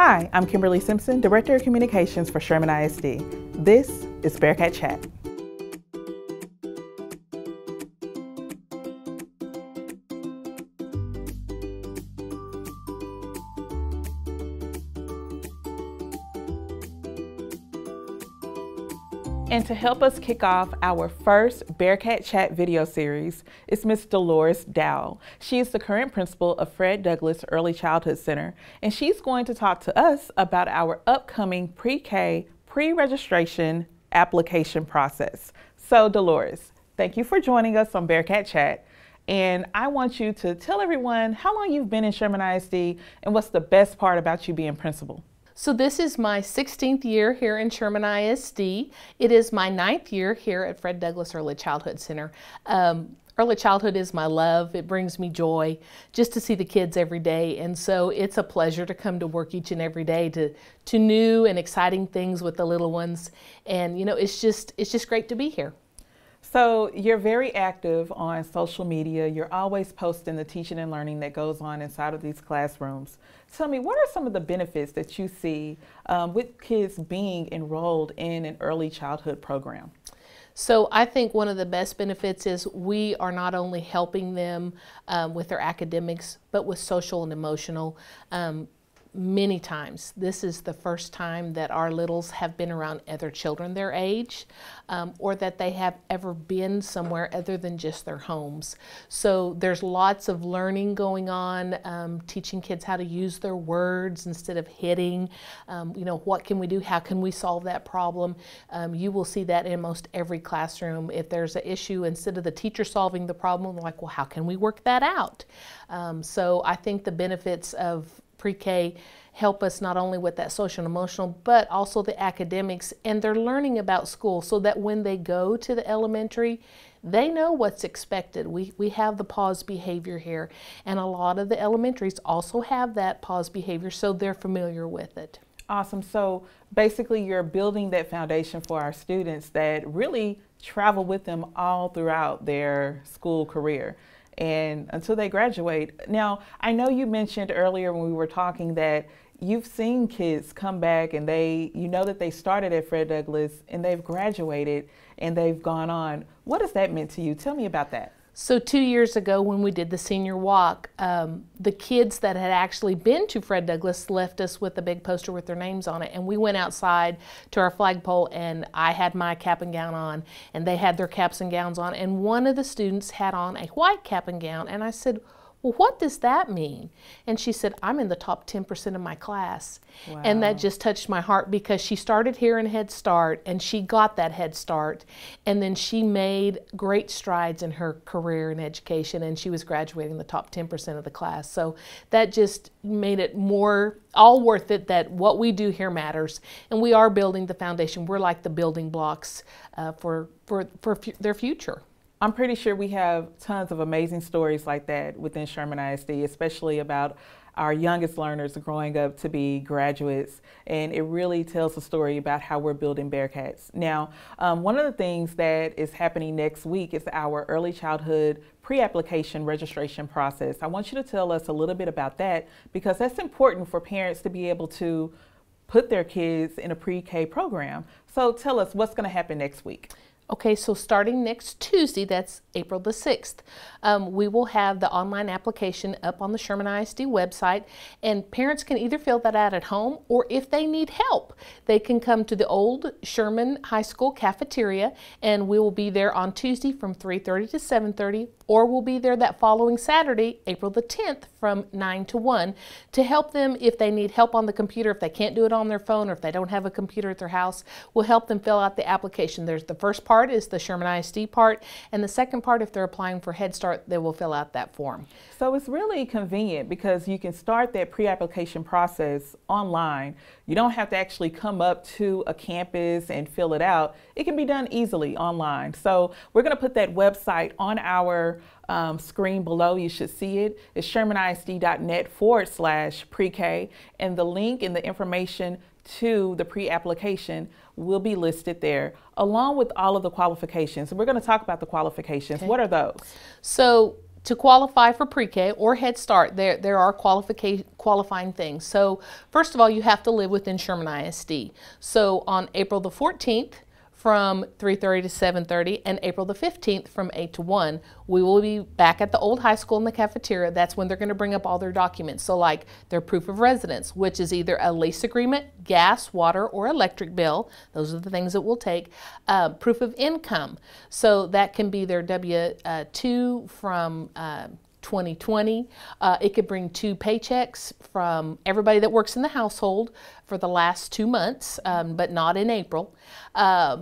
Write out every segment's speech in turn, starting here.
Hi, I'm Kimberly Simpson, Director of Communications for Sherman ISD. This is Bearcat Chat. To help us kick off our first Bearcat Chat video series is Ms. Deloris Dow. She is the current principal of Fred Douglass Early Childhood Center, and she's going to talk to us about our upcoming pre-K pre-registration application process. So Deloris, thank you for joining us on Bearcat Chat. And I want you to tell everyone how long you've been in Sherman ISD and what's the best part about you being principal. So this is my 16th year here in Sherman ISD. It is my ninth year here at Fred Douglass Early Childhood Center. Um, early childhood is my love. It brings me joy just to see the kids every day. And so it's a pleasure to come to work each and every day to, to new and exciting things with the little ones. And you know, it's just, it's just great to be here. So you're very active on social media. You're always posting the teaching and learning that goes on inside of these classrooms. Tell me, what are some of the benefits that you see um, with kids being enrolled in an early childhood program? So I think one of the best benefits is we are not only helping them um, with their academics, but with social and emotional. Um, many times. This is the first time that our littles have been around other children their age um, or that they have ever been somewhere other than just their homes. So there's lots of learning going on, um, teaching kids how to use their words instead of hitting. Um, you know, what can we do? How can we solve that problem? Um, you will see that in most every classroom. If there's an issue, instead of the teacher solving the problem, like, well, how can we work that out? Um, so I think the benefits of pre-K help us not only with that social and emotional, but also the academics, and they're learning about school so that when they go to the elementary, they know what's expected. We, we have the pause behavior here, and a lot of the elementaries also have that pause behavior, so they're familiar with it. Awesome. So basically, you're building that foundation for our students that really travel with them all throughout their school career and until they graduate. Now, I know you mentioned earlier when we were talking that you've seen kids come back and they, you know that they started at Fred Douglass and they've graduated and they've gone on. What has that meant to you? Tell me about that. So two years ago when we did the senior walk, um, the kids that had actually been to Fred Douglass left us with a big poster with their names on it. And we went outside to our flagpole and I had my cap and gown on and they had their caps and gowns on. And one of the students had on a white cap and gown. And I said, well, what does that mean? And she said, I'm in the top 10% of my class. Wow. And that just touched my heart because she started here in Head Start and she got that Head Start. And then she made great strides in her career in education and she was graduating the top 10% of the class. So that just made it more, all worth it that what we do here matters. And we are building the foundation. We're like the building blocks uh, for, for, for their future. I'm pretty sure we have tons of amazing stories like that within Sherman ISD, especially about our youngest learners growing up to be graduates. And it really tells a story about how we're building Bearcats. Now, um, one of the things that is happening next week is our early childhood pre-application registration process. I want you to tell us a little bit about that because that's important for parents to be able to put their kids in a pre-K program. So tell us what's going to happen next week. Okay, so starting next Tuesday, that's April the 6th, um, we will have the online application up on the Sherman ISD website, and parents can either fill that out at home or if they need help, they can come to the old Sherman High School cafeteria, and we will be there on Tuesday from 3.30 to 7.30, or we'll be there that following Saturday, April the 10th, from 9 to 1 to help them if they need help on the computer, if they can't do it on their phone, or if they don't have a computer at their house, we'll help them fill out the application. There's the first part part is the Sherman ISD part, and the second part, if they're applying for Head Start, they will fill out that form. So it's really convenient because you can start that pre-application process online. You don't have to actually come up to a campus and fill it out. It can be done easily online. So we're going to put that website on our um, screen below. You should see it. It's shermanisd.net forward slash pre-K, and the link and the information to the pre-application will be listed there along with all of the qualifications. We're going to talk about the qualifications. Okay. What are those? So to qualify for pre-K or Head Start, there, there are qualifying things. So first of all, you have to live within Sherman ISD. So on April the 14th, from 3.30 to 7.30 and April the 15th from 8 to 1. We will be back at the old high school in the cafeteria. That's when they're going to bring up all their documents. So like their proof of residence, which is either a lease agreement, gas, water, or electric bill. Those are the things that we'll take. Uh, proof of income. So that can be their W-2 uh, from uh, 2020. Uh, it could bring two paychecks from everybody that works in the household for the last two months, um, but not in April. Uh,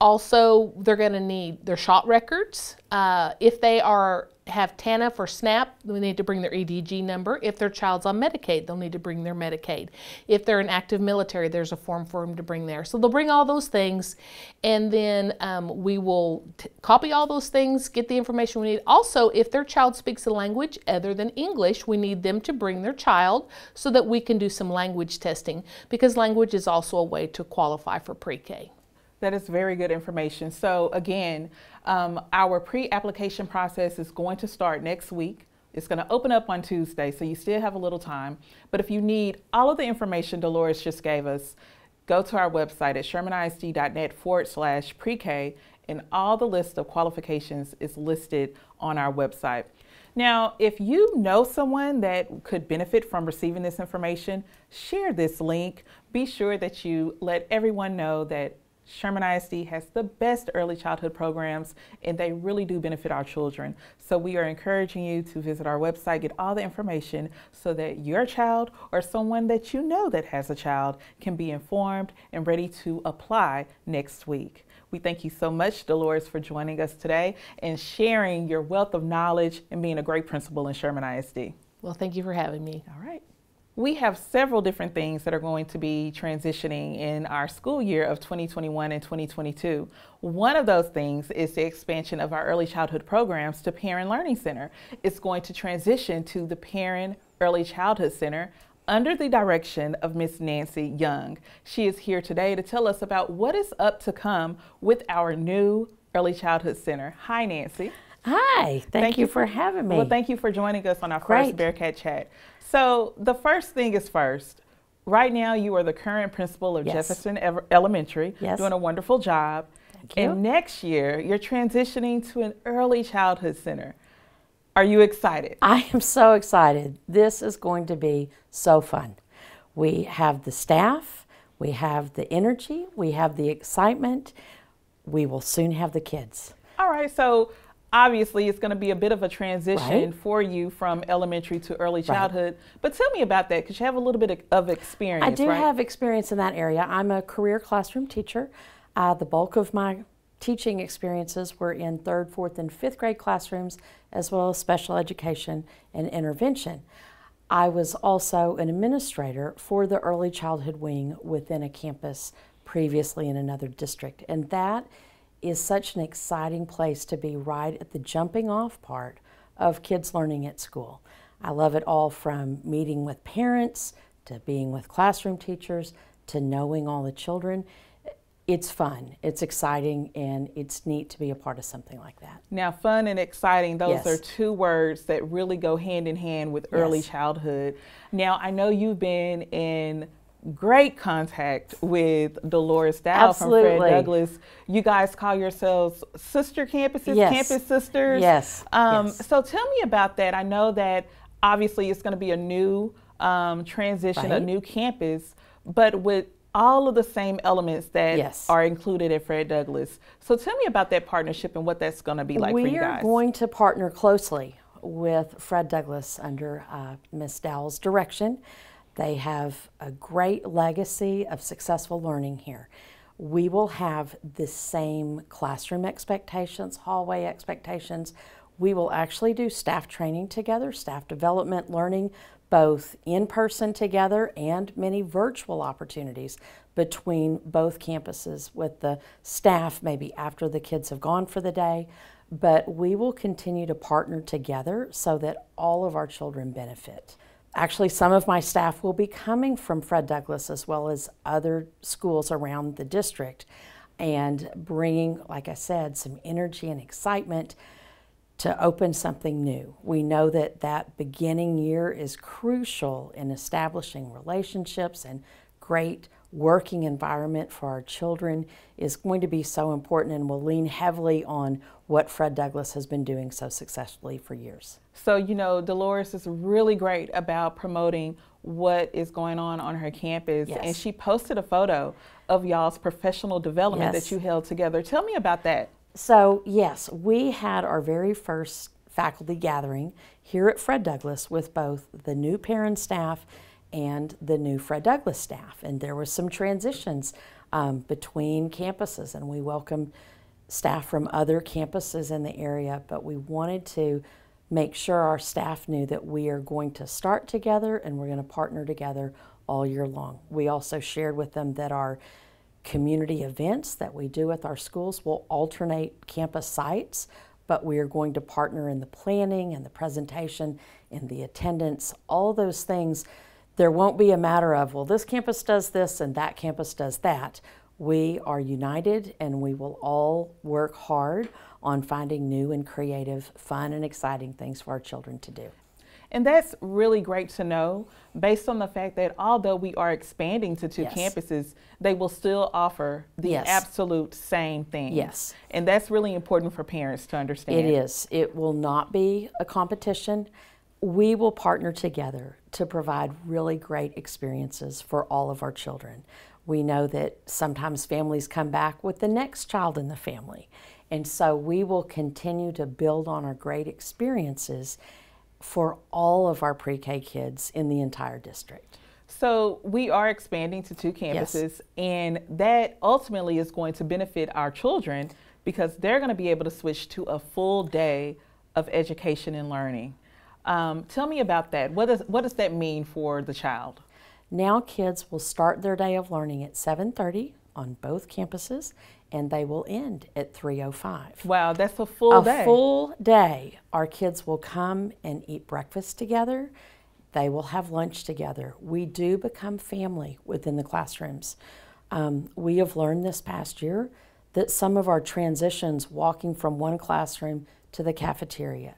also, they're going to need their shot records. Uh, if they are have TANF or SNAP, they need to bring their EDG number. If their child's on Medicaid, they'll need to bring their Medicaid. If they're an active military, there's a form for them to bring there. So they'll bring all those things, and then um, we will copy all those things, get the information we need. Also, if their child speaks a language other than English, we need them to bring their child so that we can do some language testing because language is also a way to qualify for pre-K. That is very good information. So again, um, our pre-application process is going to start next week. It's going to open up on Tuesday, so you still have a little time. But if you need all of the information Deloris just gave us, go to our website at shermanisd.net forward slash pre-K, and all the list of qualifications is listed on our website. Now, if you know someone that could benefit from receiving this information, share this link. Be sure that you let everyone know that Sherman ISD has the best early childhood programs and they really do benefit our children. So we are encouraging you to visit our website, get all the information so that your child or someone that you know that has a child can be informed and ready to apply next week. We thank you so much, Deloris, for joining us today and sharing your wealth of knowledge and being a great principal in Sherman ISD. Well, thank you for having me. All right. We have several different things that are going to be transitioning in our school year of 2021 and 2022. One of those things is the expansion of our early childhood programs to Perrin Learning Center. It's going to transition to the Perrin Early Childhood Center under the direction of Miss Nancy Jung. She is here today to tell us about what is up to come with our new Early Childhood Center. Hi, Nancy. Hi, thank, thank you, for, for having me. Well, thank you for joining us on our Great. first Bearcat Chat. So the first thing is first. Right now, you are the current principal of yes. Jefferson Elementary, yes. doing a wonderful job. And next year, you're transitioning to an early childhood center. Are you excited? I am so excited. This is going to be so fun. We have the staff, we have the energy, we have the excitement. We will soon have the kids. All right, so obviously it's going to be a bit of a transition right. for you from elementary to early childhood. Right. But tell me about that because you have a little bit of experience. I do right? have experience in that area. I'm a career classroom teacher. Uh, the bulk of my teaching experiences were in third, fourth, and fifth grade classrooms, as well as special education and intervention. I was also an administrator for the early childhood wing within a campus previously in another district, and that is such an exciting place to be right at the jumping off part of kids learning at school. I love it all from meeting with parents to being with classroom teachers to knowing all the children. It's fun, it's exciting, and it's neat to be a part of something like that. Now, fun and exciting, those yes. are two words that really go hand in hand with early yes. childhood. Now, I know you've been in great contact with Deloris Dow Absolutely. from Fred Douglass. You guys call yourselves sister campuses, yes. campus sisters. Yes. Um, yes. So tell me about that. I know that obviously it's going to be a new um, transition, right. a new campus, but with all of the same elements that yes. are included at Fred Douglass. So tell me about that partnership and what that's going to be like we for you guys. We are going to partner closely with Fred Douglass under uh, Ms. Dowell's direction. They have a great legacy of successful learning here. We will have the same classroom expectations, hallway expectations. We will actually do staff training together, staff development learning, both in person together and many virtual opportunities between both campuses with the staff maybe after the kids have gone for the day. But we will continue to partner together so that all of our children benefit. Actually, some of my staff will be coming from Fred Douglass as well as other schools around the district and bringing, like I said, some energy and excitement to open something new. We know that that beginning year is crucial in establishing relationships and great working environment for our children is going to be so important and will lean heavily on what Fred Douglass has been doing so successfully for years. So, you know, Deloris is really great about promoting what is going on on her campus. Yes. And she posted a photo of y'all's professional development Yes. that you held together. Tell me about that. So, yes, we had our very first faculty gathering here at Fred Douglass with both the new Perrin staff and the new Fred Douglass staff. And there was some transitions um, between campuses, and we welcomed staff from other campuses in the area, but we wanted to make sure our staff knew that we are going to start together and we're going to partner together all year long. We also shared with them that our community events that we do with our schools will alternate campus sites, but we are going to partner in the planning and the presentation and the attendance, all those things. There won't be a matter of, well, this campus does this and that campus does that. We are united and we will all work hard on finding new and creative, fun, and exciting things for our children to do. And that's really great to know based on the fact that although we are expanding to two Yes. campuses, they will still offer the Yes. absolute same thing. Yes. And that's really important for parents to understand. It is. It will not be a competition. We will partner together to provide really great experiences for all of our children. We know that sometimes families come back with the next child in the family. And so we will continue to build on our great experiences for all of our pre K kids in the entire district. So we are expanding to two campuses, and that ultimately is going to benefit our children because they're going to be able to switch to a full day of education and learning. Um, tell me about that. What does what does that mean for the child? Now kids will start their day of learning at 7:30 on both campuses and they will end at 3:05. Wow, that's a full a day. full day. Our kids will come and eat breakfast together. They will have lunch together. We do become family within the classrooms. Um, we have learned this past year that some of our transitions, walking from one classroom to the cafeteria,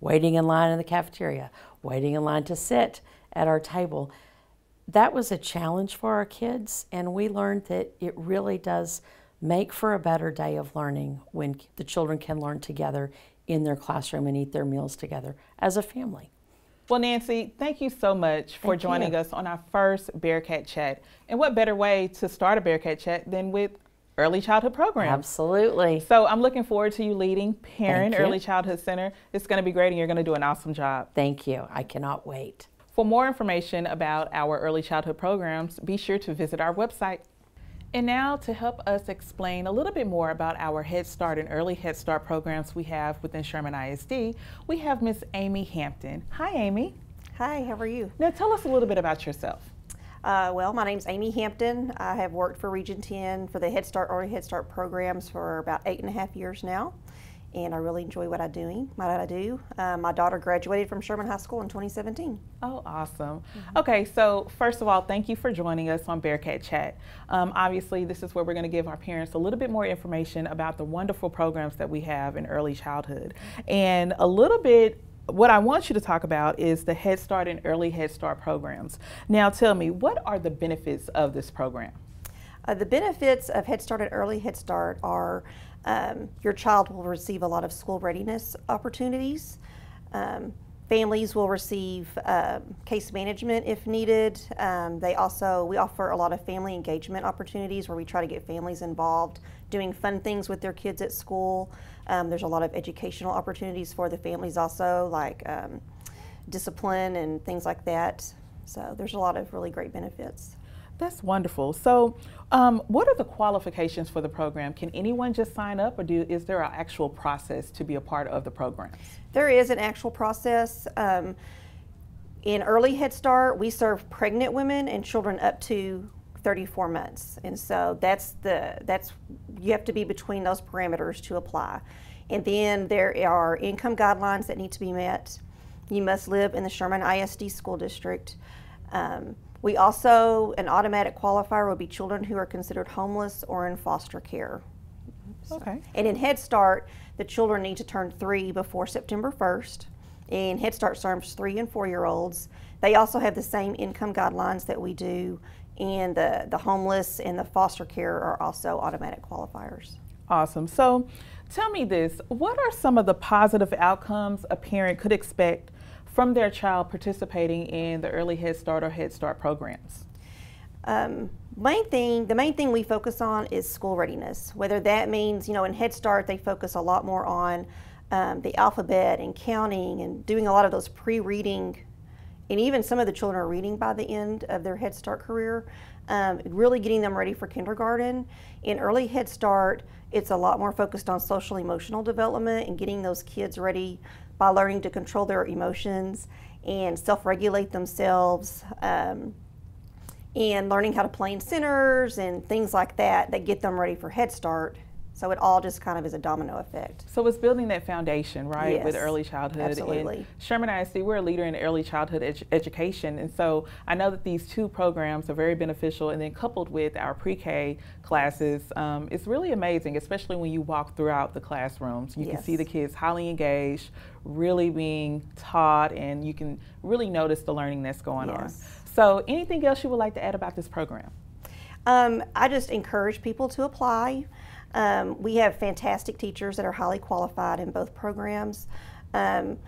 waiting in line in the cafeteria, waiting in line to sit at our table, that was a challenge for our kids, and we learned that it really does make for a better day of learning when the children can learn together in their classroom and eat their meals together as a family. Well, Nancy, thank you so much for Thank joining you. us on our first Bearcat Chat. And what better way to start a Bearcat Chat than with early childhood programs? Absolutely. So I'm looking forward to you leading Perrin you. Early Childhood Center. It's going to be great, and you're going to do an awesome job. Thank you. I cannot wait. For more information about our early childhood programs, be sure to visit our website. And now, to help us explain a little bit more about our Head Start and Early Head Start programs we have within Sherman ISD, we have Miss Amy Hampton. Hi, Amy. Hi, how are you? Now, tell us a little bit about yourself. Uh, well, my name is Amy Hampton. I have worked for Region 10 for the Head Start Early Head Start programs for about eight and a half years now, and I really enjoy what I doing. What I do. Uh, my daughter graduated from Sherman High School in 2017. Oh, awesome. Okay, so first of all, thank you for joining us on Bearcat Chat. Um, obviously, this is where we're going to give our parents a little bit more information about the wonderful programs that we have in early childhood. And a little bit, what I want you to talk about is the Head Start and Early Head Start programs. Now, tell me, what are the benefits of this program? Uh, the benefits of Head Start and Early Head Start are um, your child will receive a lot of school readiness opportunities. Um, families will receive um, case management if needed. Um, they also we offer a lot of family engagement opportunities where we try to get families involved, doing fun things with their kids at school. Um, there's a lot of educational opportunities for the families also, like um, discipline and things like that. So there's a lot of really great benefits. That's wonderful. So, um, what are the qualifications for the program? Can anyone just sign up, or do, is there an actual process to be a part of the program? There is an actual process. Um, in early Head Start, we serve pregnant women and children up to 34 months, and so that's the that's you have to be between those parameters to apply. And then there are income guidelines that need to be met. You must live in the Sherman ISD school district. Um, we also an automatic qualifier would be children who are considered homeless or in foster care. Okay. And in Head Start, the children need to turn three before September 1st. And Head Start serves three and four year olds. They also have the same income guidelines that we do, and the, the homeless and the foster care are also automatic qualifiers. Awesome. So tell me this what are some of the positive outcomes a parent could expect from their child participating in the early Head Start or Head Start programs? Um, main thing, the main thing we focus on is school readiness. Whether that means, you know, in Head Start they focus a lot more on um, the alphabet and counting and doing a lot of those pre-reading, and even some of the children are reading by the end of their Head Start career. Um, really getting them ready for kindergarten. In early Head Start, it's a lot more focused on social emotional development and getting those kids ready by learning to control their emotions and self-regulate themselves. Um, and learning how to play in centers and things like that that get them ready for Head Start. So it all just kind of is a domino effect. So it's building that foundation, right, with early childhood. absolutely. And Sherman ISD, we're a leader in early childhood edu- education, and so I know that these two programs are very beneficial. And then coupled with our pre-K classes, um, it's really amazing, especially when you walk throughout the classrooms. You can see the kids highly engaged, really being taught, and you can really notice the learning that's going on. So, anything else you would like to add about this program? Um, I just encourage people to apply. Um, we have fantastic teachers that are highly qualified in both programs. Um,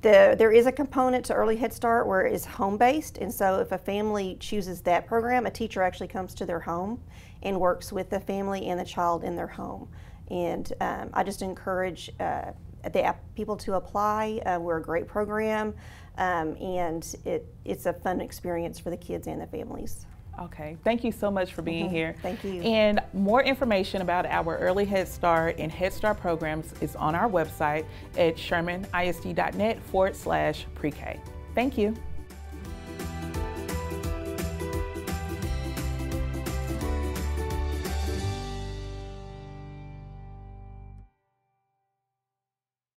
the, there is a component to early Head Start where it is home based, and so if a family chooses that program, a teacher actually comes to their home and works with the family and the child in their home. And um, I just encourage uh, the people to apply. Uh, we're a great program, um, and it, it's a fun experience for the kids and the families. Okay, thank you so much for being here. Mm-hmm. Thank you. And more information about our early Head Start and Head Start programs is on our website at shermanisd.net forward slash pre K. Thank you.